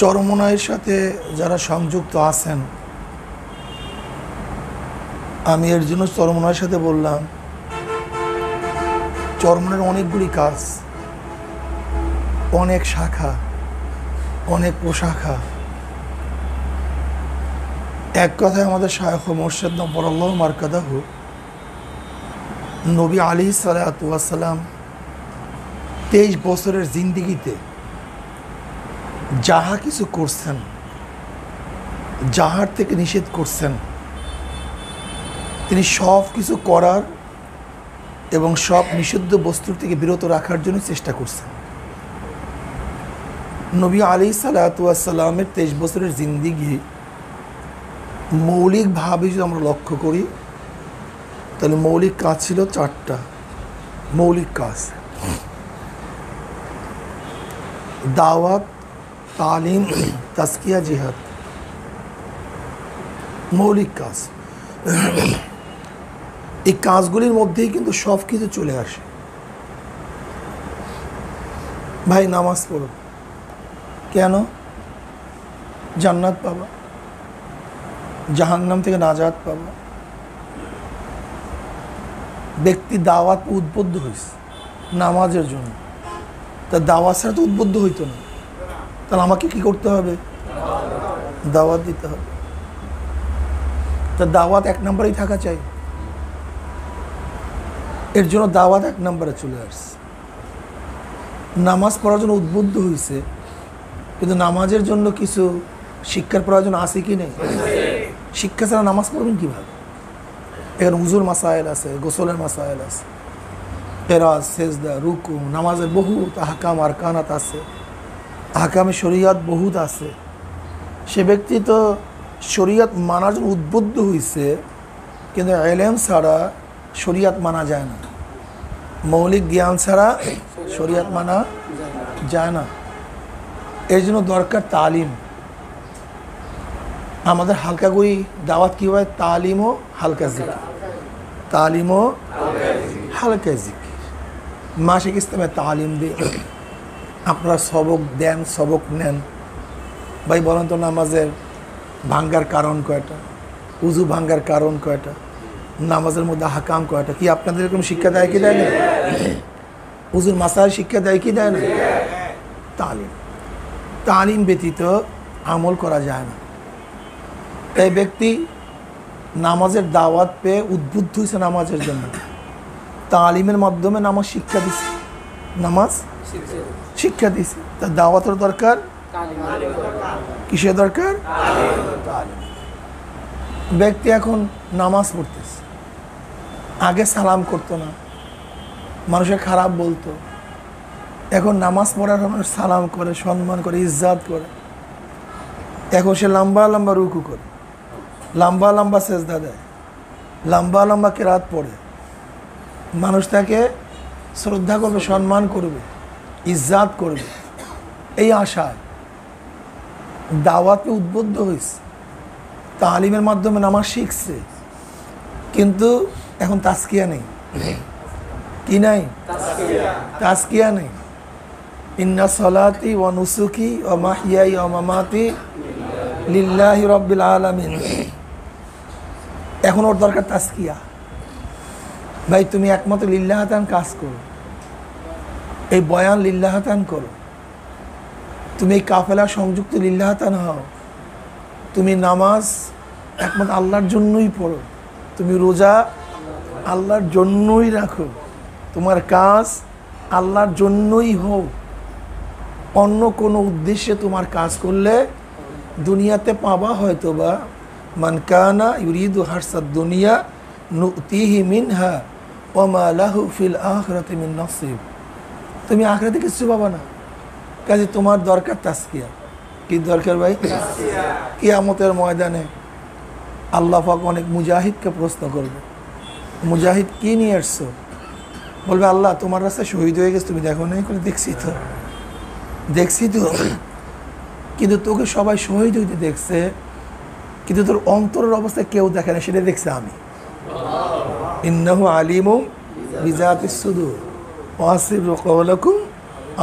চরমনায়ের সাথে যারা সংযুক্ত আছেন, আমি এর জন্য চরমনায়ের সাথে বললাম চরমনের অনেকগুলি কাজ, অনেক শাখা, অনেক প্রশাখা এক কথায় আমাদের শায়খ মোর্শেদ নবরাল্লাহ মার্কাদাহ, নবী আলী সালাতাম তেইশ বছরের জিন্দিগিতে যাহা কিছু করছেন, যাহার থেকে নিষেধ করছেন, তিনি সব কিছু করার এবং সব নিষিদ্ধ বস্তুর থেকে বিরত রাখার জন্য চেষ্টা করছেন। নবী আলী সালাতামের তেইশ বছরের জিন্দিগি মৌলিকভাবে যদি আমরা লক্ষ্য করি, তাহলে মৌলিক কাজ ছিল চারটা। মৌলিক কাজ। দাওয়াত তালিম তাস্কিয়া জিহাদ। মৌলিক কাজ। এই কাজগুলির মধ্যেই কিন্তু সব কিছু চলে আসে। ভাই, নামাজ পড়ো। কেন? জান্নাত পাবা। জাহান্নাম থেকে নাজাত পাবা। ব্যক্তি দাওয়াত উদ্বুদ্ধ হয়েছে নামাজের জন্য। তা দাওয়াত ছাড়া তো উদ্বুদ্ধ হইতো না। তাহলে আমাকে কি করতে হবে? দাওয়াত দিতে হবে। তা দাওয়াত এক নম্বরেই থাকা চাই। এর জন্য দাওয়াত এক নম্বরে চলে আসছে। নামাজ পড়ার জন্য উদ্বুদ্ধ হয়েছে কিন্তু নামাজের জন্য কিছু শিক্ষার প্রয়োজন আছে কি নেই? শিক্ষা ছাড়া নামাজ পড়বেন কীভাবে? এখানে উজুর মাসাইল আছে, গোসলের মাসাইল আছে পেরাজ সেজদা, রুকু, নামাজের বহু তাহাকাম আর কানাত আছে। আহকামে শরিয়াত বহুত আছে। সে ব্যক্তি তো শরিয়াত মানার জন্য উদ্বুদ্ধ হয়েছে কিন্তু এলেম ছাড়া শরিয়াত মানা যায় না। মৌলিক জ্ঞান ছাড়া শরিয়াত মানা যায় না। এর জন্য দরকার তালিম। আমাদের হালকা করি দাওয়াত কী হয়? তালিম ও হালকা জিকির তালিম ও হালকা জিকির মাসিক ইসলামে তালিম দিয়ে। আপনারা সবক দেন, সবক নেন। ভাই, বলেন তো নামাজের ভাঙ্গার কারণ কয়টা? উজু ভাঙ্গার কারণ কয়টা? নামাজের মধ্যে হাকাম কয়টা? কি আপনাদের এরকম শিক্ষা দেয় কি দেয় না? উজুর মাসায় শিক্ষা দেয় কি দেয় না? তালিম। তালিম ব্যতীত আমল করা যায় না। এই ব্যক্তি নামাজের দাওয়াত পেয়ে উদ্বুদ্ধ হয়েছে নামাজের জন্য। তালিমের মাধ্যমে নামাজ শিক্ষা দিচ্ছে নামাজ শিক্ষা দিছে তার দাওয়াতের দরকার? কিসের দরকার। ব্যক্তি এখন নামাজ পড়তেছে। আগে সালাম করতো না। মানুষের খারাপ বলতো। এখন নামাজ পড়ার সময় সালাম করে, সম্মান করে, ইজ্জাত করে। এখন সে লম্বা লম্বা রুকু করে। লম্বা লম্বা সেজদা দেয়। লম্বা লম্বা কেরাত পড়ে। মানুষ তাকে শ্রদ্ধা করবে, সম্মান করবে। ইজ্জাত করবে। এই আশায় দাওয়াতে উদ্বুদ্ধ হয়েছে। তালিমের মাধ্যমে নামাজ শিখছে। কিন্তু এখন তাস্কিয়া নেই। কি নাই? তাস্কিয়া নেই। ইন্না সলাতি ও নুসুকি ও মাহিয়াই ও মামাতি লিল্লাহি রব্বিল আলামিন। এখন ওর দরকার তাস্কিয়া ভাই, তুমি একমাত্র লিল্লাহাতান কাজ করো। এই বয়ান লিল্লাহাতান করো। তুমি এই কাফেলা সংযুক্ত লিল্লাহাতান হও। তুমি নামাজ একমাত্র আল্লাহর জন্যই পড়ো। তুমি রোজা আল্লাহর জন্যই রাখো। তোমার কাজ আল্লাহর জন্যই হোক অন্য কোনো উদ্দেশ্যে তোমার কাজ করলে দুনিয়াতে পাবা হয়তো বা মানকানা ইউরিদু হারসাদ দুনিয়া নুতিহি মিনহা ওমা লাহু ফিল আখরাতে মিন নসিব। তুমি আখরাতে কিছু পাবা না। কাজে তোমার দরকার তাস্কিয়া কি দরকার ভাই? কিয়ামতের ময়দানে আল্লাহ অনেক মুজাহিদকে প্রশ্ন করবে। মুজাহিদ কি নিয়ে আসছো? বলবে, আল্লাহ, তোমার রাস্তায় শহীদ হয়ে গেছে, তুমি দেখো নাই করে দেখছি তো। দেখছি তো। কিন্তু তোকে সবাই শহীদ হইতে দেখছে, কিন্তু তোর অন্তরের অবস্থা কেউ দেখে না সেটা দেখছে আমি। ইন্নাহু আলিমু বিজাতি সুদূর ওয়াসির কওলাকুম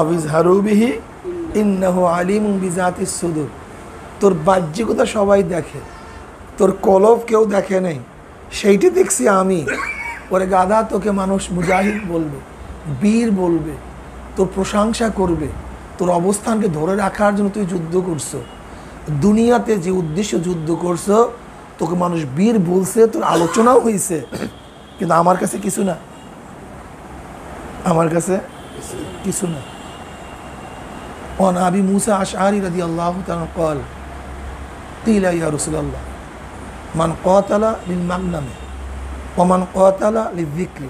আবিজ হারুবিহি ইন্নাহু আলিম বিজাতি সুদূর। তোর বাহ্যিকতা সবাই দেখে, তোর কলব কেউ দেখে নেই, সেইটি দেখছি আমি। ওরে গাদা তোকে মানুষ মুজাহিদ বলবে, বীর বলবে, তোর প্রশংসা করবে, তোর অবস্থানকে ধরে রাখার জন্য তুই যুদ্ধ করছ। দুনিয়াতে যে উদ্দেশ্য যুদ্ধ করছ, তোকে মানুষ বীর বলছে, তোর আলোচনাও হয়েছে কিন্তু আমার কাছে কিছু না। আমার কাছে কিছু না وعن أبي موسى أشعري رضي الله تعالى قال قيل يا رسول الله من قاتل للمغنم ومن قاتل للذكر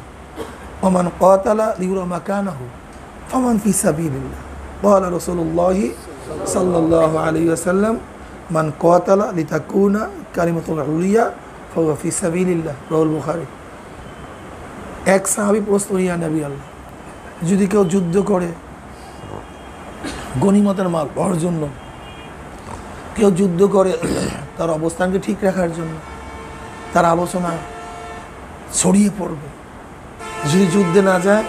ومن قاتل ليرى مكانه فمن في سبيل الله قال رسول الله صلى الله عليه وسلم من قاتل لتكون كلمة العليا فهو في سبيل الله رواه البخاري এক সাহাবি প্রশ্ন ইয়া নবী আল্লাহ যদি কেউ যুদ্ধ করে, গণিমতের মাল পাওয়ার জন্য, কেউ যুদ্ধ করে তার অবস্থানকে ঠিক রাখার জন্য, তার আলোচনা ছড়িয়ে পড়বে। যদি যুদ্ধে না যায়,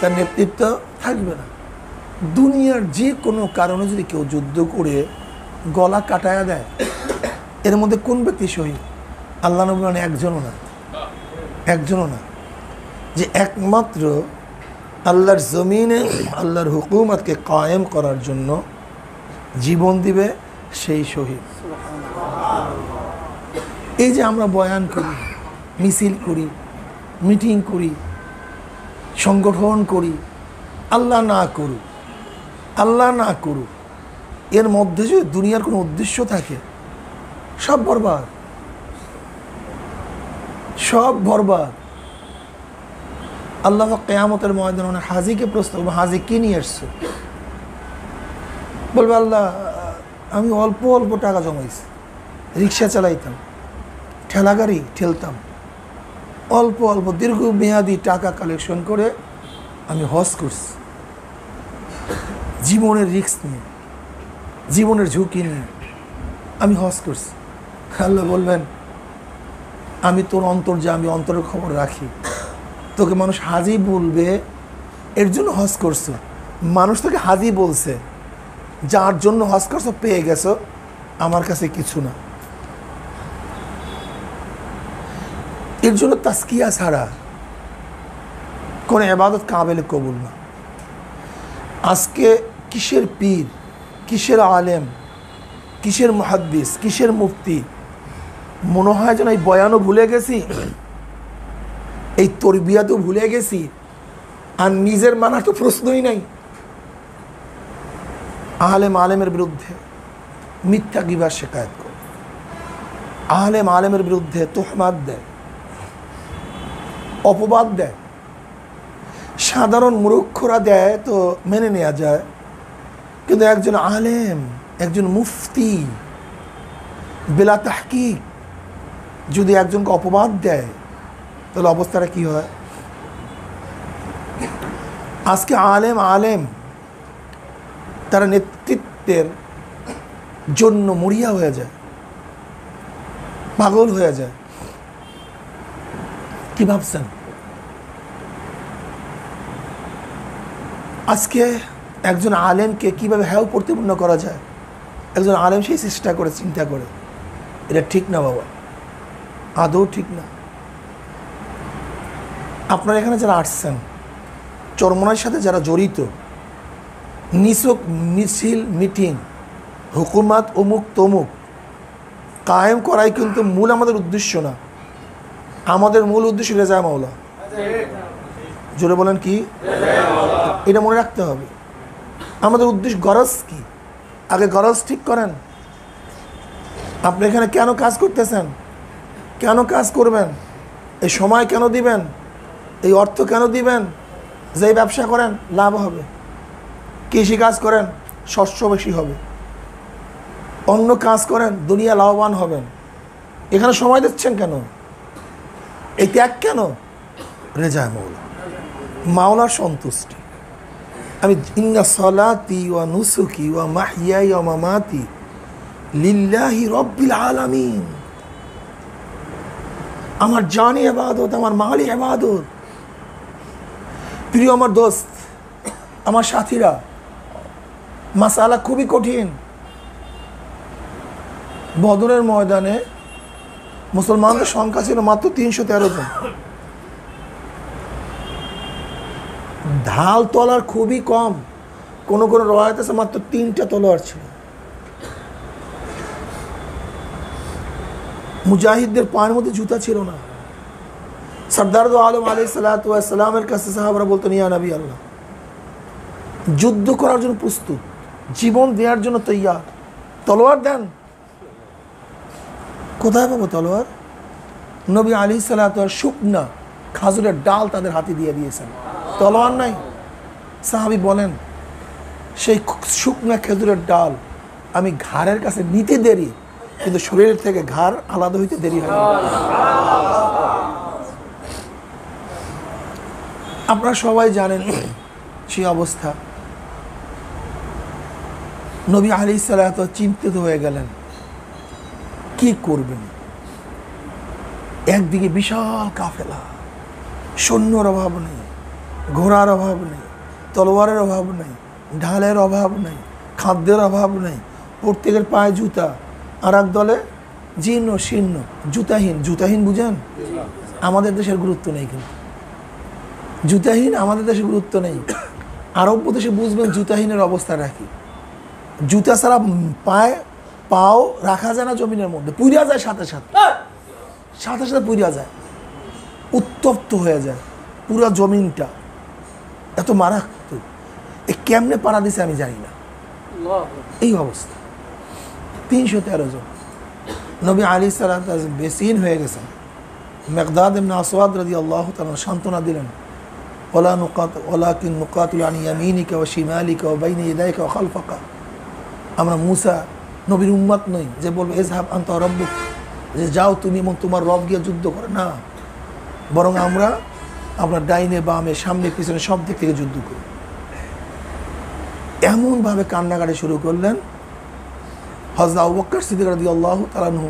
তার নেতৃত্ব থাকবে না। দুনিয়ার যে কোনো কারণে যদি কেউ যুদ্ধ করে গলা কাটায়া দেয়, এর মধ্যে কোন ব্যক্তি শহীদ? আল্লাহ নবী মানে একজনও না। একজনও না। যে একমাত্র আল্লাহর জমিনে, আল্লাহর হুকুমতকে কায়েম করার জন্য জীবন দিবে সেই শহীদ। এই যে আমরা বয়ান করি, মিছিল করি, মিটিং করি, সংগঠন করি, আল্লাহ না করুক, আল্লাহ না করুক, এর মধ্যে যদি দুনিয়ার কোনো উদ্দেশ্য থাকে, সব বরবাদ। সব বরবাদ। আল্লাহ কেয়ামতের ময়দান ওনার হাজিকে প্রশ্ন করব, হাজি কি নিয়ে এসছো? বলবে, আল্লাহ, আমি অল্প অল্প টাকা জমাইছি, রিক্সা চালাইতাম, ঠেলা গাড়ি ঠেলতাম, অল্প অল্প দীর্ঘ দীর্ঘমেয়াদী টাকা কালেকশন করে আমি হজ করছি। জীবনের রিস্ক নিয়ে, জীবনের ঝুঁকি নিয়ে আমি হজ করছি। আল্লাহ বলবেন, আমি তোর অন্তর যে আমি অন্তরের খবর রাখি। তোকে মানুষ হাজি বলবে, এর জন্য হজ করছ। মানুষ তোকে হাজি বলছে, যার জন্য হজ করছ, পেয়ে গেছো, আমার কাছে কিছু না। এর জন্য তাস্কিয়া ছাড়া কোনো এবাদত কাবেলে কবুল না। আজকে কিসের পীর, কিসের আলেম, কিসের মহাদ্দিস, কিসের মুফতি, মনে হয় যেন এই বয়ানও ভুলে গেছি এই তরবিয়া তো ভুলে গেছি, আর নিজের মানা তো প্রশ্নই নাই। আলেম আলেমের বিরুদ্ধে মিথ্যা কিবার শেখায়ত করে। আলেম আলেমের বিরুদ্ধে তোহমাদ দেয় অপবাদ দেয় সাধারণ মূর্খরা দেয় তো মেনে নেওয়া যায়, কিন্তু একজন আলেম, একজন মুফতি, বেলা তাহকিক যদি একজনকে অপবাদ দেয় তাহলে অবস্থাটা কি হয়? আজকে আলেম আলেম তারা নেতৃত্বের জন্য মরিয়া হয়ে যায়, পাগল হয়ে যায়। কি ভাবছেন? আজকে একজন আলেমকে কীভাবে হ্যাও প্রতিপূর্ণ করা যায়? একজন আলেম সেই চেষ্টা করে, চিন্তা করে। এটা ঠিক না বাবা। আদৌ ঠিক না। আপনারা এখানে যারা আসছেন চরমনার সাথে যারা জড়িত, নিছক মিছিল মিটিং হুকুমাত অমুক তমুক, কায়েম করাই কিন্তু মূল আমাদের উদ্দেশ্য না। আমাদের মূল উদ্দেশ্য রেজা মাওলা। জোরে বলেন কি? এটা মনে রাখতে হবে। আমাদের উদ্দেশ্য গরজ কি? আগে গরজ ঠিক করেন। আপনি এখানে কেন কাজ করতেছেন? কেন কাজ করবেন? এই সময় কেন দিবেন? এই অর্থ কেন দিবেন? যে ব্যবসা করেন, লাভ হবে। কৃষি কাজ করেন, শস্য বেশি হবে। অন্য কাজ করেন, দুনিয়া লাভবান হবেন। এখানে সময় দিচ্ছেন কেন? এই ত্যাগ কেন? রেজা মৌলা। মাওলার সন্তুষ্টি। আমি ইন্না সলাতি ওয়া নুসুকি ওয়া মাহিয়াই ওয়া মামাতি লিল্লাহি রব্বিল আলামিন। আমার জানি আবাদত আমার মালি আবাদত প্রিয় আমার দোস্ত, আমার সাথীরা, মাসালা খুবই কঠিন। বদরের ময়দানে মুসলমানদের সংখ্যা ছিল মাত্র তিনশো তেরো জন। ঢাল তলার খুবই কম। কোন কোন রয়াত আছে মাত্র তিনটা তলোয়ার ছিল। মুজাহিদদের পায়ের মধ্যে জুতা ছিল না। সর্দার দো আলম আলি সালাতামের কাছে সাহাবরা বলতেন, ইয়া নবী আল্লাহ, যুদ্ধ করার জন্য প্রস্তুত, জীবন দেওয়ার জন্য তৈয়ার, তলোয়ার দেন। কোথায় পাবো তলোয়ার? নবী আলী সালাত শুকনা খাজুরের ডাল তাদের হাতে দিয়ে দিয়েছেন। তলোয়ার নাই। সাহাবি বলেন, সেই শুকনা খেজুরের ডাল আমি ঘাড়ের কাছে নিতে দেরি, কিন্তু শরীরের থেকে ঘাড় আলাদা হইতে দেরি হয় আপনারা সবাই জানেন সেই অবস্থা। নবী আলি সালাত চিন্তিত হয়ে গেলেন কি করবেন? একদিকে বিশাল কাফেলা সৈন্যর অভাব নেই ঘোড়ার অভাব নেই তলোয়ারের অভাব নেই ঢালের অভাব নেই খাদ্যের অভাব নেই প্রত্যেকের পায়ে জুতা আর এক দলে জীর্ণ শীর্ণ জুতাহীন জুতাহীন বুঝেন? আমাদের দেশের গুরুত্ব নেই কিন্তু। জুতাহীন আমাদের দেশে গুরুত্ব নেই। আরব দেশে বুঝবেন জুতাহীনের অবস্থা রাখি জুতা ছাড়া পায়ে পাও রাখা যায় না জমিনের মধ্যে পুড়িয়া যায় সাথে সাথে। সাথে সাথে পুড়িয়া যায়। উত্তপ্ত হয়ে যায় পুরো জমিনটা। এত মারাত্মক। এ কেমনে পাড়া দিছে আমি জানি না। এই অবস্থা। তিনশো তেরো জন। নবী আলী সালাম বেসিন হয়ে গেছেন। মেকদাদ এমনি আসওয়াদ রাজি আল্লাহ তালা সান্ত্বনা দিলেন। নুকাতুল আনি ইয়ামিনিকা ও শিমালিকা ও বাইনি ইদাইকা ও খালফাকা আমরা মুসা নবীর উম্মাত নই, যে বলব এজহাব আন্ত যে যাও তুমি এবং তোমার রব গিয়ে যুদ্ধ করে। না। বরং আমরা আপনার ডাইনে, বামে, সামনে, পিছনে সব দিক থেকে যুদ্ধ করি। এমনভাবে কান্নাকাটি শুরু করলেন হজরত আবুবক্কর সিদ্দিক রাদি আল্লাহ তালানহু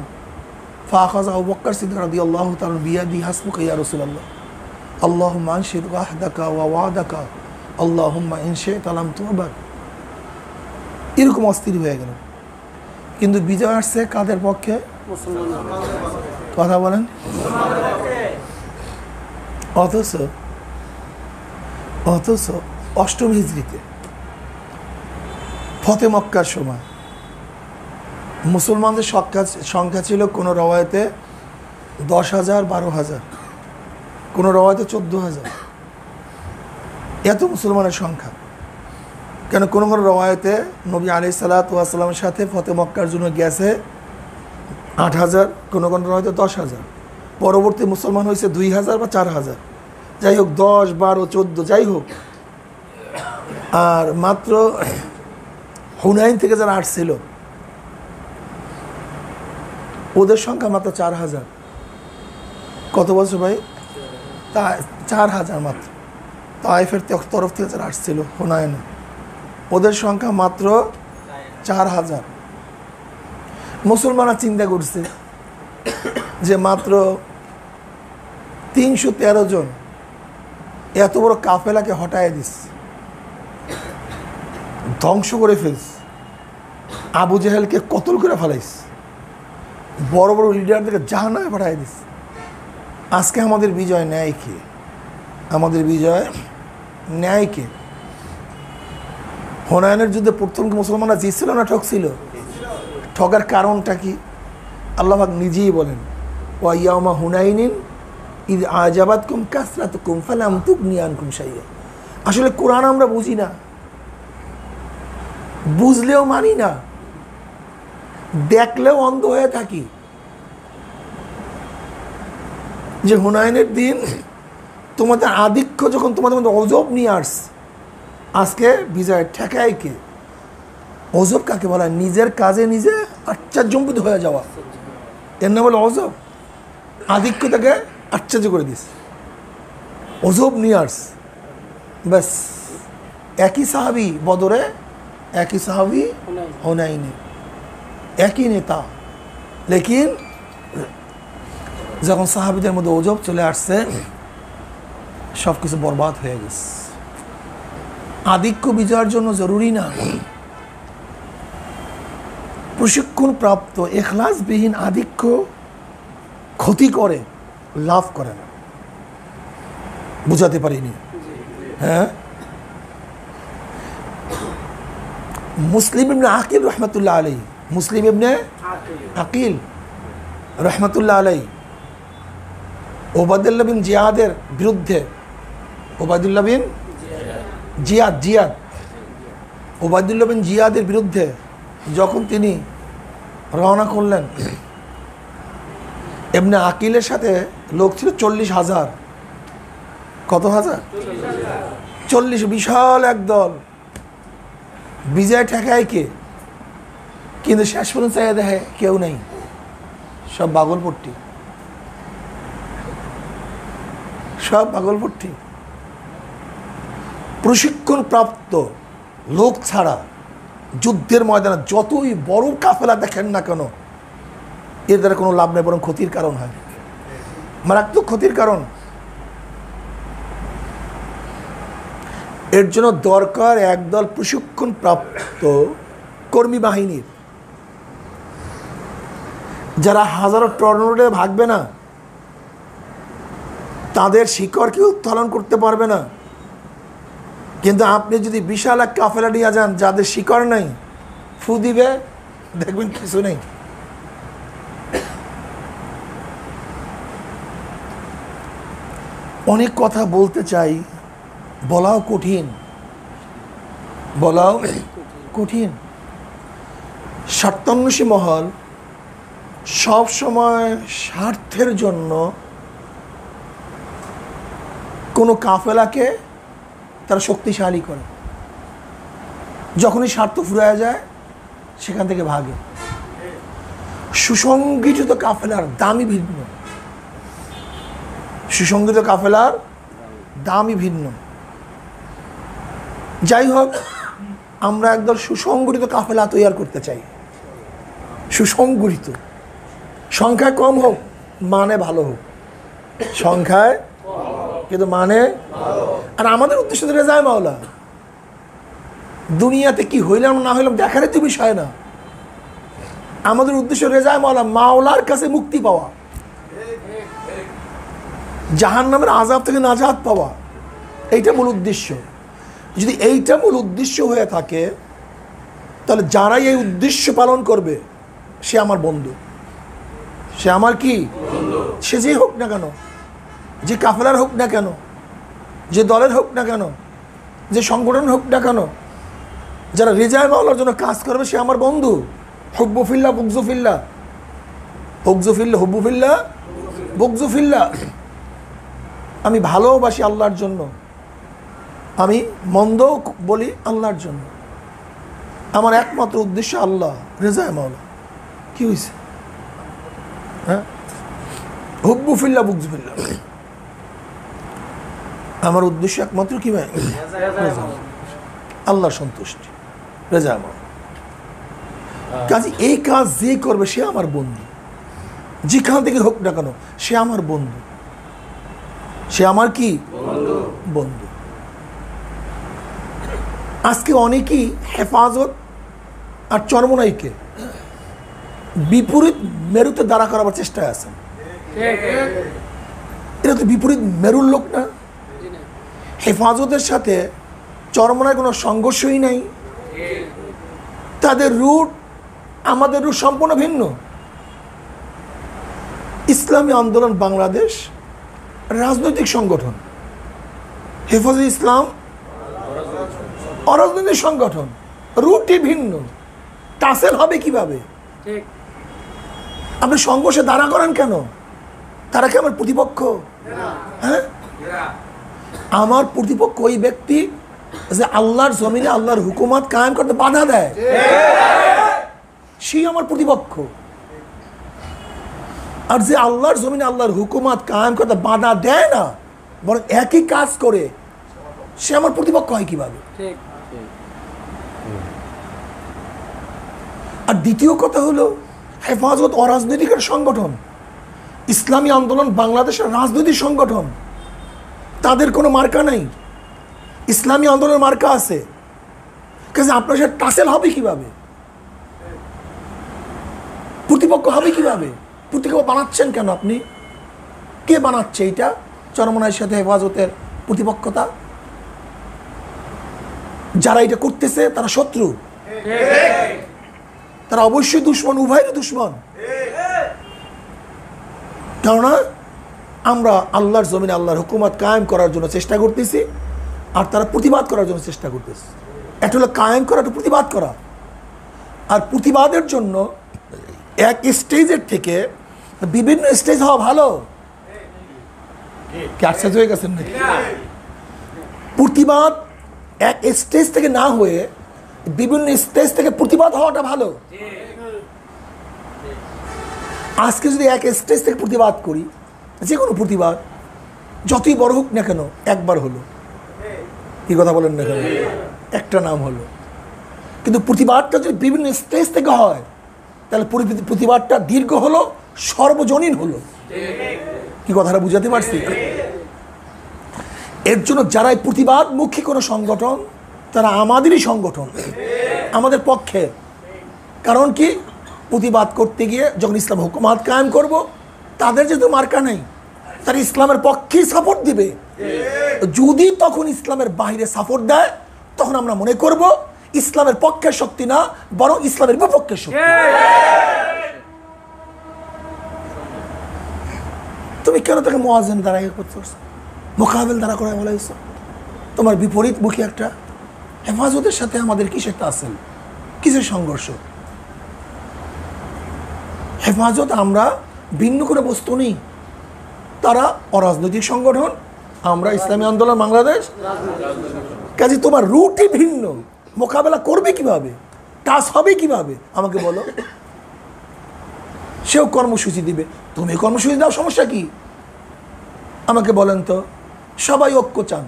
ফাখাজ আবুবক্কর সিদ্দিক রাদি আল্লাহ তালান বিয়াদি হাসমুক ইয়া রসুল্লাহ আল্লাহ মানশিদ ওয়াহদাকা ওয়া ওয়াদাকা আল্লাহুম্মা ইনশে তালাম তোবার এরকম অস্থির হয়ে গেল। কিন্তু বিজয় আসছে কাদের পক্ষে? কথা বলেন। অথচ অথচ অষ্টম হিজড়িতে, ফতে মক্কার সময়, মুসলমানদের সংখ্যা ছিল কোনো রওয়ায়তে দশ হাজার, বারো হাজার। কোনো রওয়ায়তে চোদ্দ হাজার। এত মুসলমানের সংখ্যা। কেন কোনো কোনো রওয়ায়তে নবী আলি সাল্লাতামের সাথে ফতে মক্কার জন্য গেছে আট হাজার, কোনো কোনো রওয়ায়তে দশ হাজার। পরবর্তী মুসলমান হয়েছে দুই হাজার বা চার হাজার। যাই হোক, দশ, বারো, চোদ্দ, যাই হোক। আর মাত্র হুনাইন থেকে যারা আসছিল, ওদের সংখ্যা মাত্র চার হাজার। কত বছর ভাই? তা চার হাজার মাত্র। তাইফের তরফ থেকে যারা আসছিল, হুনায়নে, ওদের সংখ্যা মাত্র চার হাজার। মুসলমানরা চিন্তা করছে যে মাত্র তিনশো তেরো জন এত বড় কাফেলাকে হটায় দিস ধ্বংস করে ফেলস আবু জাহেলকে কতল করে ফেলাইস বড় বড় লিডারদেরকে জাহানায় পাঠাই দিস আজকে আমাদের বিজয় ন্যায় কে? আমাদের বিজয় ন্যায় কে? হোনায়নের যুদ্ধে প্রথম মুসলমানরা জিতছিল না ঠকছিল? ঠকার কারণটা কি? আল্লাহাক নিজেই বলেন ওয়াইয়ামা হুনাইনিন ঈদ আজাবাদ কুম কাসরাত কুম ফালাম তুক নিয়ান কুম সাইয়া আসলে কোরআন আমরা বুঝি না। বুঝলেও মানি না। দেখলেও অন্ধ হয়ে থাকি। যে হুনায়নের দিন তোমাদের আধিক্য যখন তোমাদের মধ্যে অজব নিয়ে আস আজকে বিজয় ঠেকায় কে অজব কাকে বলা? নিজের কাজে নিজে আশ্চর্যম্বিত হয়ে যাওয়া। এর নাম হলো অজব। আধিক্য তাকে আশ্চর্য করে দিস অজব নিয়ে আস ব্যাস, একই সাহাবি বদরে, একই সাহাবি হোনাইনে। একই নেতা। লেকিন যখন সাহাবিদের মধ্যে ওজব চলে আসছে সব কিছু বরবাদ হয়ে গেছে। আধিক্য বিজয়ের জন্য জরুরি না। প্রশিক্ষণপ্রাপ্ত, এখলাসবিহীন আধিক্য ক্ষতি করে, লাভ করে না। বুঝাতে পারিনি। হ্যাঁ? মুসলিম ইবনে আকিল রহমতুল্লাহ আলাই মুসলিম ইবনে আকিল। রহমতুল্লাহ আলাই ওবায়দুল্লাহ বিন জিয়াদের বিরুদ্ধে, ওবায়দুল্লাহ বিন জিয়াদ জিয়াদ, ওবায়দুল্লাহ বিন জিয়াদের বিরুদ্ধে যখন তিনি রওনা করলেন এমনি আকিলের সাথে লোক ছিল চল্লিশ হাজার। কত হাজার? চল্লিশ বিশাল এক দল। বিজয় ঠেকায় কে? কিন্তু শেষ পর্যন্ত দেখে কেউ নেই। সব বাগলপট্টি। সব পাগলপট্টি। প্রশিক্ষণ প্রাপ্ত লোক ছাড়া যুদ্ধের ময়দানে যতই বড় কাফেলা দেখেন না কেন, এর দ্বারা কোনো লাভ নেই, বরং ক্ষতির কারণ হয়। মারাত্মক ক্ষতির কারণ। এর জন্য দরকার একদল প্রশিক্ষণ প্রাপ্ত কর্মী বাহিনীর। যারা হাজারো টর্নোডে ভাগবে না তাদের শিকড়কে উত্তোলন করতে পারবে না। কিন্তু আপনি যদি বিশাল এক কাফেলা নিয়ে যান, যাদের শিকড় নেই, ফু দিবে, দেখবেন কিছু নেই। অনেক কথা বলতে চাই, বলাও কঠিন। বলাও কঠিন। স্বার্থান্বেষী মহল সব সময় স্বার্থের জন্য কোনো কাফেলাকে তারা শক্তিশালী করে। যখনই স্বার্থ ফুরায় যায়, সেখান থেকে ভাগে। সুসংগঠিত কাফেলার দামই ভিন্ন। সুসংগঠিত কাফেলার দামই ভিন্ন। যাই হোক, আমরা একদল সুসংগঠিত কাফেলা তৈরি করতে চাই। সুসংগঠিত। সংখ্যায় কম হোক মানে ভালো হোক। সংখ্যায় কিন্তু মানে? আর আমাদের উদ্দেশ্য তো রেজায় মাওলা। দুনিয়াতে কি হইলাম না হইলাম দেখারই তো বিষয় না। আমাদের উদ্দেশ্য রেজায় মাওলা, মাওলার কাছে মুক্তি পাওয়া। জাহান নামের আজাব থেকে নাজাদ পাওয়া। এইটা মূল উদ্দেশ্য। যদি এইটা মূল উদ্দেশ্য হয়ে থাকে, তাহলে যারাই এই উদ্দেশ্য পালন করবে, সে আমার বন্ধু। সে আমার কি? সে যে হোক না কেন। যে কাফেলার হোক না কেন, যে দলের হোক না কেন, যে সংগঠন হোক না কেন, যারা রেজায় মাওলার জন্য কাজ করবে সে আমার বন্ধু। হব্বুফিল্লা বুকজুফিল্লা হকজুফিল্লা হব্বুফিল্লা বুকজুফিল্লা আমি ভালোবাসি আল্লাহর জন্য। আমি মন্দ বলি আল্লাহর জন্য। আমার একমাত্র উদ্দেশ্য আল্লাহ, রেজায় মাওলা। কি হয়েছে হ্যাঁ? হুব্বুফিল্লা বুকজুফিল্লা আমার উদ্দেশ্য একমাত্র কি ভাই? আল্লাহর সন্তুষ্টি। রেজা আমার কাজে এই কাজ যে করবে সে আমার বন্ধু। যেখান থেকে হোক না কেন সে আমার বন্ধু। সে আমার কি? বন্ধু। আজকে অনেকেই হেফাজত আর চরমনাইকে বিপরীত মেরুতে দাঁড়া করাবার চেষ্টায় আছেন। এটা তো বিপরীত মেরুর লোক না। হেফাজতের সাথে চরমনায় কোনো সংঘর্ষই নাই। তাদের রুট আমাদের রুট সম্পূর্ণ ভিন্ন। ইসলামী আন্দোলন বাংলাদেশ রাজনৈতিক সংগঠন। হেফাজত ইসলাম অরাজনৈতিক সংগঠন। রুটই ভিন্ন। টাসেল হবে কীভাবে? আপনি সংঘর্ষে দাঁড়া করেন কেন? তারা কি আমার প্রতিপক্ষ? হ্যাঁ? আমার প্রতিপক্ষ ওই ব্যক্তি যে আল্লাহর জমিনে আল্লাহর হুকুমাত কায়েম করতে বাধা দেয়। সেই আমার প্রতিপক্ষ। আর যে আল্লাহর জমিনে আল্লাহর হুকুমাত কায়েম করতে বাধা দেয় না বরং একই কাজ করে সে আমার প্রতিপক্ষ হয় কীভাবে? আর দ্বিতীয় কথা হলো হেফাজত অরাজনৈতিক সংগঠন। ইসলামী আন্দোলন বাংলাদেশের রাজনৈতিক সংগঠন। তাদের কোনো মার্কা নাই। ইসলামী আন্দোলনের মার্কা আছে। কাজে আপনার সাথে টাসেল হবে কীভাবে? প্রতিপক্ষ হবে কীভাবে? প্রতিপক্ষ বানাচ্ছেন কেন আপনি? কে বানাচ্ছে এটা? চরমনায়ের সাথে হেফাজতের প্রতিপক্ষতা? যারা এটা করতেছে, তারা শত্রু? তারা অবশ্যই দুশ্মন উভয়ের দুশ্মন। কেননা আমরা আল্লাহর জমিনে আল্লাহর হুকুমত কায়েম করার জন্য চেষ্টা করতেছি, আর তারা প্রতিবাদ করার জন্য চেষ্টা করতেছে। এটা হলো কায়েম করা একটা প্রতিবাদ করা। আর প্রতিবাদের জন্য এক স্টেজের থেকে বিভিন্ন স্টেজ হওয়া ভালো? ক্যাটসেজ হয়ে গেছেন নাকি? প্রতিবাদ এক স্টেজ থেকে না হয়ে বিভিন্ন স্টেজ থেকে প্রতিবাদ হওয়াটা ভালো? আজকে যদি এক স্টেজ থেকে প্রতিবাদ করি যে কোনো প্রতিবাদ যতই বড় হোক না কেন, একবার হলো। কি কথা বলেন না কেন? একটা নাম হলো। কিন্তু প্রতিবাদটা যদি বিভিন্ন স্টেজ থেকে হয়, তাহলে প্রতিবাদটা দীর্ঘ হলো, সর্বজনীন হলো। কি কথাটা বুঝাতে পারছি? এর জন্য যারা প্রতিবাদমুখী কোনো সংগঠন, তারা আমাদেরই সংগঠন, আমাদের পক্ষে। কারণ কি? প্রতিবাদ করতে গিয়ে যখন ইসলাম হুকুমাত কায়েম করব তাদের যেহেতু মার্কা নেই, তারা ইসলামের পক্ষেই সাপোর্ট দিবে। যদি তখন ইসলামের বাইরে সাপোর্ট দেয়, তখন আমরা মনে করব ইসলামের পক্ষে শক্তি না, বরং ইসলামের বিপক্ষের শক্তি। তুমি কেন তাকে মোয়াজেন দ্বারা ইয়ে করতে পারছ মোকাবেল দ্বারা করা বলা হয়েছে। তোমার বিপরীত মুখী একটা হেফাজতের সাথে আমাদের কিসের তাসেল কিসের সংঘর্ষ? হেফাজত আমরা ভিন্ন কোনো বস্তু নেই। তারা অরাজনৈতিক সংগঠন, আমরা ইসলামী আন্দোলন, বাংলাদেশ। কাজে, তোমার রুটই ভিন্ন। মোকাবেলা করবে কীভাবে? টাস হবে কীভাবে? আমাকে বলো। সেও কর্মসূচি দিবে। তুমি কর্মসূচি দাও, সমস্যা কি? আমাকে বলেন তো, সবাই ঐক্য চান।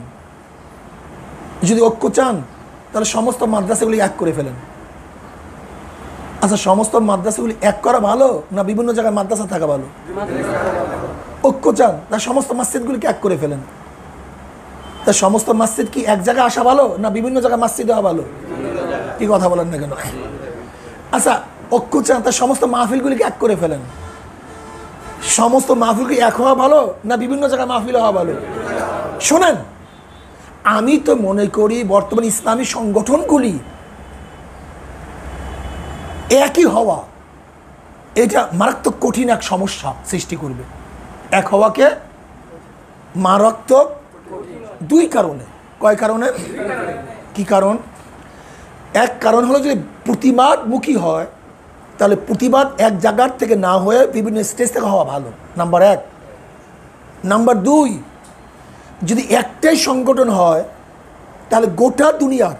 যদি ঐক্য চান, তাহলে সমস্ত মাদ্রাসাগুলি এক করে ফেলেন। আচ্ছা সমস্ত মাদ্রাসাগুলি এক করা ভালো না বিভিন্ন জায়গায় মাদ্রাসা থাকা ভালো? ঐক্য চান। তা সমস্ত মসজিদগুলিকে এক করে ফেলেন। তা সমস্ত মসজিদ কি এক জায়গায় আসা ভালো না বিভিন্ন জায়গায় মসজিদ হওয়া ভালো? কি কথা বলেন না কেন? আচ্ছা ঐক্য চান। তা সমস্ত মাহফিলগুলিকে এক করে ফেলেন। সমস্ত মাহফিল কি এক হওয়া ভালো না বিভিন্ন জায়গায় মাহফিল হওয়া ভালো? শোনেন, আমি তো মনে করি বর্তমান ইসলামী সংগঠনগুলি একই হওয়া, এটা মারাত্মক কঠিন এক সমস্যা সৃষ্টি করবে। এক হওয়াকে মারাত্মক দুই কারণে। কয় কারণে? কি কারণ? এক কারণ হলো যদি প্রতিবাদমুখী হয়, তাহলে প্রতিবাদ এক জায়গার থেকে না হয়ে বিভিন্ন স্টেজ থেকে হওয়া ভালো। নাম্বার এক। নাম্বার দুই, যদি একটাই সংগঠন হয়, তাহলে গোটা দুনিয়ার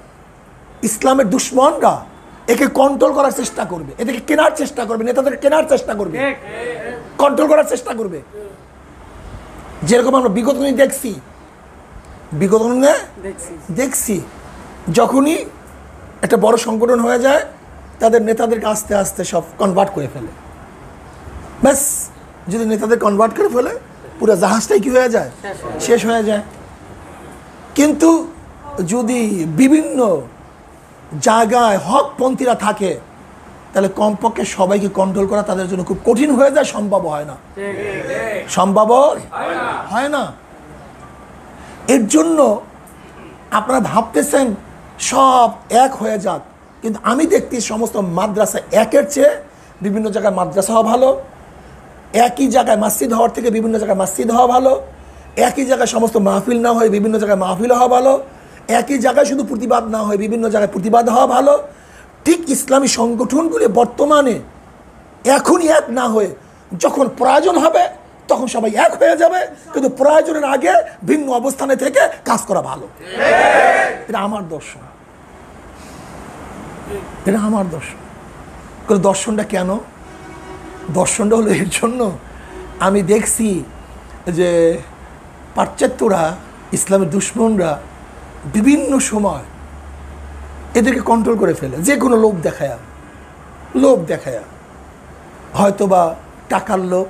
ইসলামের দুশ্মনরা একে কন্ট্রোল করার চেষ্টা করবে এদেরকে কেনার চেষ্টা করবে নেতাদেরকে কেনার চেষ্টা করবে কন্ট্রোল করার চেষ্টা করবে। যেরকম আমরা বিগত দিনে দেখছি বিগত দিনে দেখছি। দেখছি যখনই একটা বড় সংগঠন হয়ে যায় তাদের নেতাদেরকে আস্তে আস্তে সব কনভার্ট করে ফেলে। ব্যাস যদি নেতাদের কনভার্ট করে ফেলে পুরো জাহাজটাই কি হয়ে যায়। শেষ হয়ে যায়। কিন্তু যদি বিভিন্ন জায়গায় হকপন্থীরা থাকে, তাহলে কমপক্ষে সবাইকে কন্ট্রোল করা তাদের জন্য খুব কঠিন হয়ে যায়, সম্ভব হয় না। সম্ভব হয় না। এর জন্য আপনারা ভাবতেছেন সব এক হয়ে যাক, কিন্তু আমি দেখছি সমস্ত মাদ্রাসা একের চেয়ে বিভিন্ন জায়গায় মাদ্রাসা হওয়া ভালো, একই জায়গায় মসজিদ হওয়ার থেকে বিভিন্ন জায়গায় মসজিদ হওয়া ভালো, একই জায়গায় সমস্ত মাহফিল না হয়ে বিভিন্ন জায়গায় মাহফিল হওয়া ভালো একই জায়গায় শুধু প্রতিবাদ না হয়ে, বিভিন্ন জায়গায় প্রতিবাদ হওয়া ভালো। ঠিক ইসলামী সংগঠনগুলি বর্তমানে এখনই এক না হয়ে যখন প্রয়োজন হবে, তখন সবাই এক হয়ে যাবে। কিন্তু প্রয়োজনের আগে ভিন্ন অবস্থানে থেকে কাজ করা ভালো। এটা আমার দর্শন। এটা আমার দর্শন। কিন্তু দর্শনটা কেন? দর্শনটা হলো এর জন্য আমি দেখছি যে পাশ্চাত্যরা, ইসলামের দুশ্মনরা বিভিন্ন সময় এদেরকে কন্ট্রোল করে ফেলে, যে কোনো লোভ দেখায়া লোভ দেখায়া। হয়তোবা টাকার লোভ,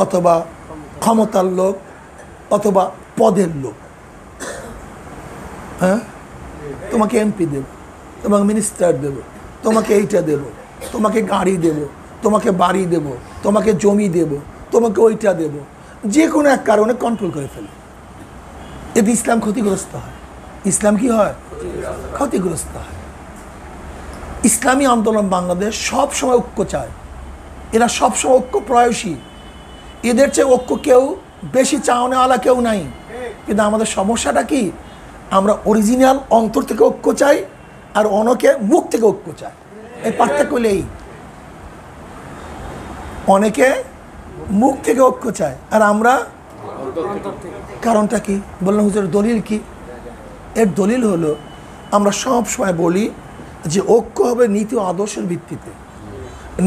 অথবা ক্ষমতার লোভ, অথবা পদের লোভ। হ্যাঁ? তোমাকে এমপি দেব, তোমাকে মিনিস্টার দেব, তোমাকে এইটা দেব, তোমাকে গাড়ি দেব, তোমাকে বাড়ি দেব, তোমাকে জমি দেব, তোমাকে ওইটা দেব। যে কোনো এক কারণে কন্ট্রোল করে ফেলে। এতে ইসলাম ক্ষতিগ্রস্ত হয়। ইসলাম কি হয়? ক্ষতিগ্রস্ত হয়। ইসলামী আন্দোলন বাংলাদেশ সব সময় ঐক্য চায়। এরা সব সময় ঐক্য প্রয়াসী। এদের চেয়ে ঐক্য কেউ বেশি চাওয়ানেওয়ালা কেউ নাই। কিন্তু আমাদের সমস্যাটা কি? আমরা অরিজিনাল অন্তর থেকে ঐক্য চাই আর অনেকে মুখ থেকে ঐক্য চাই। এই পার্থক্য হলো এই অনেকে মুখ থেকে ঐক্য চায় আর আমরা কারণটা কি? বললাম হুজুর দলিল কি? এর দলিল হলো, আমরা সব সময় বলি যে ঐক্য হবে নীতি ও আদর্শের ভিত্তিতে।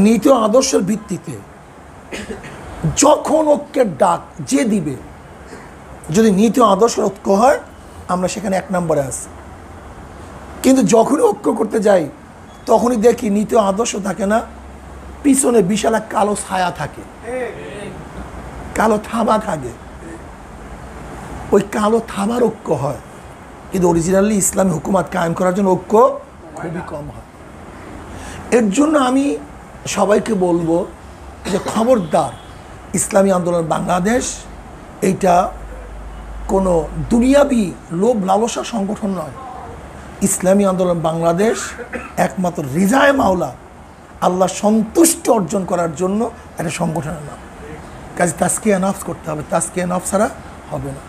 নীতি ও আদর্শের ভিত্তিতে যখন ঐক্যের ডাক যে দিবে, যদি নীতি ও আদর্শের ঐক্য হয়, আমরা সেখানে এক নম্বরে আসি কিন্তু যখনই ঐক্য করতে যাই, তখনই দেখি নীতি আদর্শ থাকে না, পিছনে বিশাল এক কালো ছায়া থাকে। কালো থাবা থাকে। ওই কালো থাবার ঐক্য হয়। কিন্তু অরিজিনালি ইসলামী হুকুমাত কায়েম করার জন্য ঐক্য খুবই কম হয়। এর জন্য আমি সবাইকে বলব যে খবরদার ইসলামী আন্দোলন বাংলাদেশ, এইটা কোনো দুনিয়াবি লোভ লালসা সংগঠন নয়। ইসলামী আন্দোলন বাংলাদেশ একমাত্র রিজায় মাওলা, আল্লাহ সন্তুষ্ট অর্জন করার জন্য একটা সংগঠনের নাম। কাজে তাস্কিয়া নফস করতে হবে তাস্কিয়া নফস ছাড়া হবে না।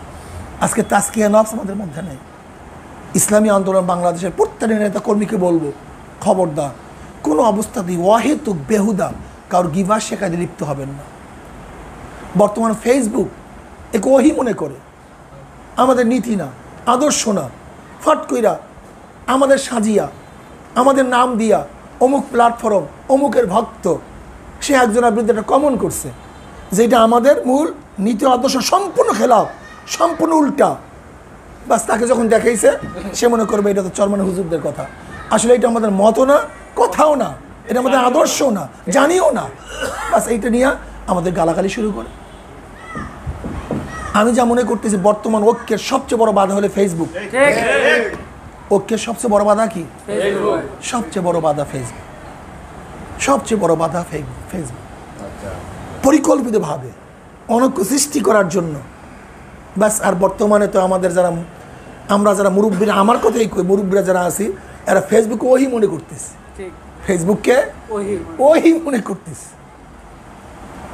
আজকে তাস্কিয়া নফস আমাদের মধ্যে নেই। ইসলামী আন্দোলন বাংলাদেশের প্রত্যেকটা নেতা কর্মীকে বলব, খবরদার। কোনো অবস্থাতেই অহেতুক বেহুদা কারোর গিভার শেখাতে লিপ্ত হবেন না। বর্তমান ফেসবুক একে ওহি মনে করে, আমাদের নীতি না, আদর্শ না। ফট কইরা আমাদের সাজিয়া, আমাদের নাম দিয়া অমুক প্ল্যাটফর্ম অমুকের ভক্ত, সে একজনের বিরুদ্ধে একটা কমন করছে, যেটা আমাদের মূল নীতি আদর্শ সম্পূর্ণ খেলাফ, সম্পূর্ণ উল্টা। বাস তাকে যখন দেখাইছে সে মনে করবে এটা তো চরমান হুজুরদের কথা। আসলে এটা আমাদের মতও না কথাও না। এটা আমাদের আদর্শও না জানিও না। বাস এইটা নিয়ে আমাদের গালাগালি শুরু করে। আমি যা মনে করতেছি বর্তমান ঐক্যের সবচেয়ে বড় বাধা হলো ফেসবুক ঐক্যের সবচেয়ে বড় বাধা কি? সবচেয়ে বড় বাধা ফেসবুক সবচেয়ে বড় বাধা ফেসবুক পরিকল্পিতভাবে অনৈক্য সৃষ্টি করার জন্য। ব্যাস আর বর্তমানে তো আমাদের যারা আমরা যারা মুরব্বীরা আমার কথাই কই মুরব্বীরা যারা আছি এরা ফেসবুকে ওই মনে করতেছে। ফেসবুককে ওহি মনে করতেছে।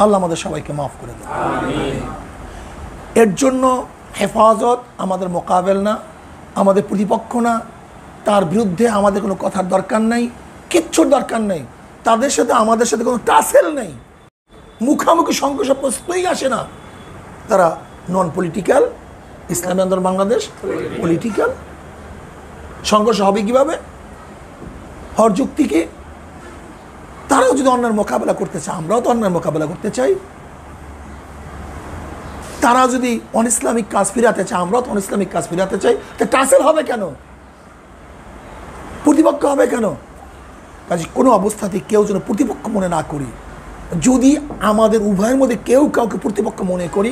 আল্লাহ আমাদের সবাইকে মাফ করে দেয় এর জন্য হেফাজত আমাদের মোকাবেল না আমাদের প্রতিপক্ষ না তার বিরুদ্ধে আমাদের কোনো কথার দরকার নাই কিচ্ছুর দরকার নেই তাদের সাথে আমাদের সাথে কোনো টাসেল নেই। মুখামুখি সংঘর্ষ প্রশ্নই আসে না। তারা নন পলিটিক্যাল ইসলামী আন্দোলন বাংলাদেশ পলিটিক্যাল সংঘর্ষ হবে কীভাবে? হর যুক্তি কি তারাও যদি অন্যের মোকাবেলা করতে চায়, আমরাও তো অন্যের মোকাবেলা করতে চাই। তারা যদি অন ইসলামিক কাজ ফিরাতে চায়, আমরাও তো অন ইসলামিক কাজ ফিরাতে চাই। তা টাসেল হবে কেন? প্রতিপক্ষ হবে কেন? কাজে কোনো অবস্থাতে কেউ যেন প্রতিপক্ষ মনে না করি। যদি আমাদের উভয়ের মধ্যে কেউ কাউকে প্রতিপক্ষ মনে করি,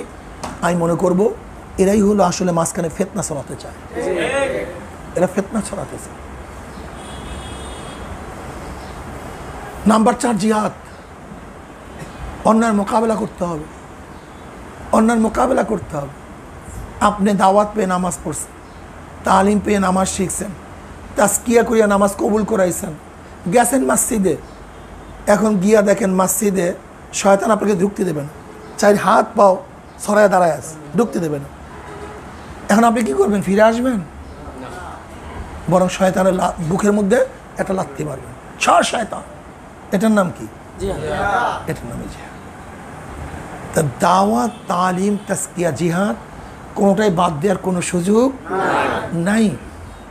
আমি মনে করব এরাই হলো আসলে মাঝখানে ফেতনা ছড়াতে চায়। এরা ফেতনা ছড়াতে চায় নাম্বার চার, জিহাদ। অন্যার মোকাবেলা করতে হবে। অন্যার মোকাবেলা করতে হবে। আপনি দাওয়াত পেয়ে নামাজ পড়ছেন, তালিম পেয়ে নামাজ শিখছেন তাস্কিয়া করিয়া নামাজ কবুল করাইছেন, গেছেন মসজিদে, এখন গিয়া দেখেন মসজিদে শয়তান আপনাকে ঢুকতে দেবেন চাই হাত পাও ছড়ায় দাঁড়ায় আছে, ঢুকতে দেবে না। এখন আপনি কি করবেন? ফিরে আসবেন? বরং শয়তানের বুকের মধ্যে একটা লাত্তি মারবেন। ছয় শয়তান। এটার নাম কি? এটার নামে তা দাওয়াত, তালিম তাস্কিয়া জিহাদ, কোনোটাই বাদ দেওয়ার কোনো সুযোগ নাই।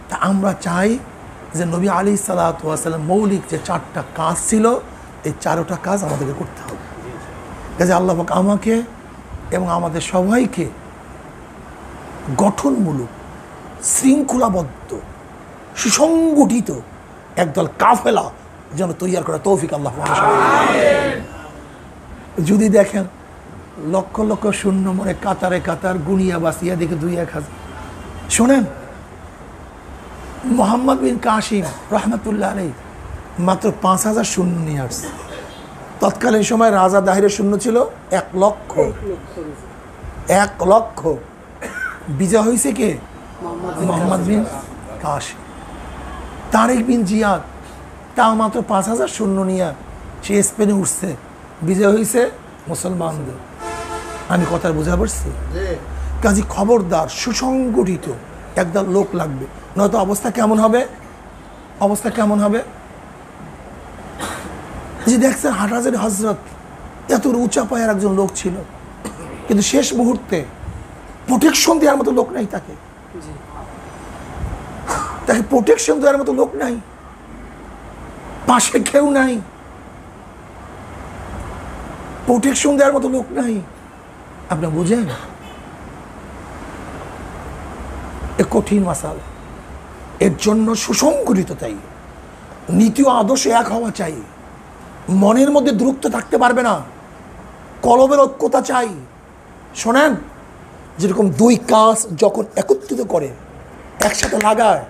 তা আমরা চাই যে নবী আলী সাল্লাম মৌলিক যে চারটা কাজ ছিল, এই চারোটা কাজ আমাদেরকে করতে হবে। কাজে আল্লাহ আমাকে এবং আমাদের সবাইকে গঠনমূলক, শৃঙ্খলাবদ্ধ, সুসংগঠিত একদল কাফেলা যেন তৈয়ার করা তৌফিক আল্লাহ যদি দেখেন লক্ষ লক্ষ শূন্য মনে কাতারে কাতার গুনিয়া বাসিয়া দেখে দুই এক হাজার। শোনেন, মোহাম্মদ বিন কাশিম রহমতুল্লাহ আলাই মাত্র পাঁচ হাজার শূন্য নিয়ে আসছে। তৎকালীন সময় রাজা দাহিরের শূন্য ছিল এক লক্ষ। এক লক্ষ। বিজয় হয়েছে কে? মোহাম্মদ বিন কাশি তারেক বিন জিয়াদ তা মাত্র পাঁচ হাজার শূন্য নিয়ে সে স্পেনে উঠছে। বিজয় হয়েছে মুসলমানদের। আমি কথা বুঝা পারছি? কাজী খবরদার সুসংগঠিত একদল লোক লাগবে। নয়তো অবস্থা কেমন হবে? অবস্থা কেমন হবে? যে দেখছেন হাটাজের হজরত এত উঁচা পায়ের একজন লোক ছিল। কিন্তু শেষ মুহূর্তে প্রোটেকশন দেওয়ার মতো লোক নাই তাকে। তাকে প্রোটেকশন দেওয়ার মতো লোক নাই। পাশে কেউ নাই। প্রোটেকশন দেওয়ার মতো লোক নাই। আপনি বুঝেন? এ কঠিন মাসাল। এর জন্য সুসংগঠিত তাই। নীতি ও আদর্শ এক হওয়া চাই। মনের মধ্যে দূরত্ব থাকতে পারবে না। কলমের ঐক্যতা চাই। শোনেন? যেরকম দুই কাঁচ যখন একত্রিত করে, একসাথে লাগায়,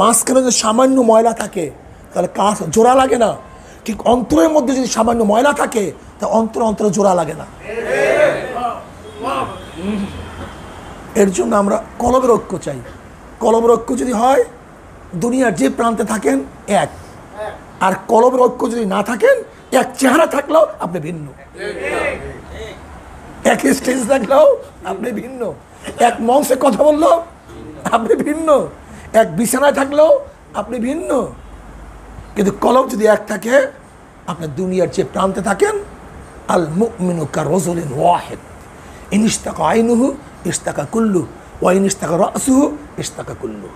মাঝখানে যদি সামান্য ময়লা থাকে, তাহলে কাঁচ জোড়া লাগে না। ঠিক অন্তরের মধ্যে যদি সামান্য ময়লা থাকে, তা অন্তর অন্তরে জোড়া লাগে না। এর জন্য আমরা কলমের ঐক্য চাই। কলমের ঐক্য যদি হয়, দুনিয়ার যে প্রান্তে থাকেন, এক। আর কলমের ঐক্য যদি না থাকেন, এক চেহারা থাকলেও আপনি ভিন্ন। এক স্টেজ থাকলেও আপনি ভিন্ন। এক মঞ্চে কথা বললেও আপনি ভিন্ন। এক বিছানায় থাকলেও আপনি ভিন্ন। কিন্তু কলম যদি এক থাকে আপনার দুনিয়ার যে প্রান্তে থাকেন আল মুমিনু কা রজুলিন ওয়াহেদ। ইনিস্তাকা আইনুহু ইস্তাকা কুল্লু, ওয়া ইনিস্তাকা রাসুহু ইস্তাকা কুল্লু।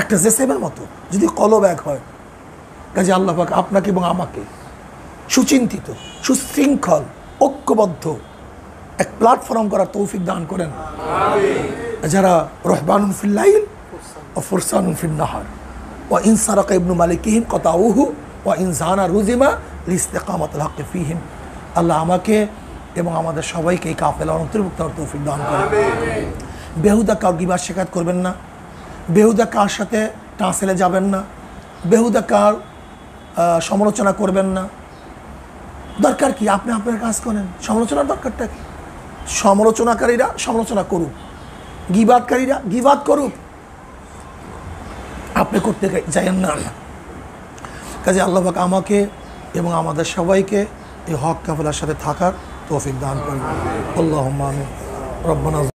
একটা জেসেবের মতো, যদি কলব এক হয়, কাজে আল্লাহ আপনাকে এবং আমাকে সুচিন্তিত, সুশৃঙ্খল ঐক্যবদ্ধ। এক প্ল্যাটফর্ম করার তৌফিক দান করেন। যারা রহবানুন ফিল্লাইল ও ফুরসানুন ফিল নাহার। ও ইনসারাকা ইবনু মালিকিহিম কতাউহু ও ইনসানা রুজিমা লিস্তেকামত হক ফিহিম আল্লাহ আমাকে এবং আমাদের সবাইকে এই কাফেলার অন্তর্ভুক্ত হওয়ার তৌফিক দান করেন। বেহুদা কার গিবার শেখাত করবেন না। বেহুদা কার সাথে টাঁসেলে যাবেন না। বেহুদা কার সমালোচনা করবেন না। দরকার কি? আপনি আপনার কাজ করেন। সমালোচনার দরকারটা কি? সমালোচনাকারীরা সমালোচনা করুক। গিবাদকারীরা গিবাদ করুক। আপনি করতে যাইয়েন না কাজে আল্লাহবাক আমাকে এবং আমাদের সবাইকে এই হক কাফেলার সাথে থাকার তৌফিক দান করেন। আল্লাহ রব্বানা